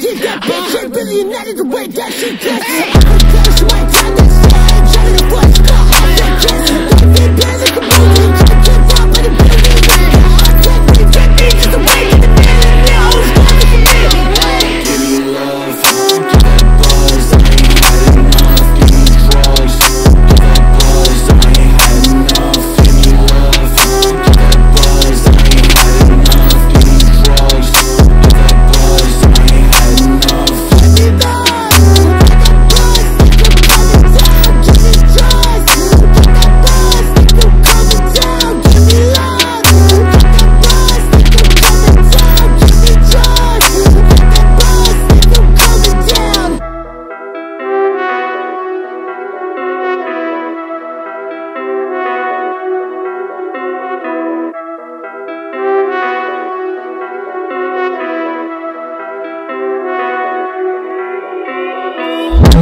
You that bitch, ain't really united the way that she does. Hey.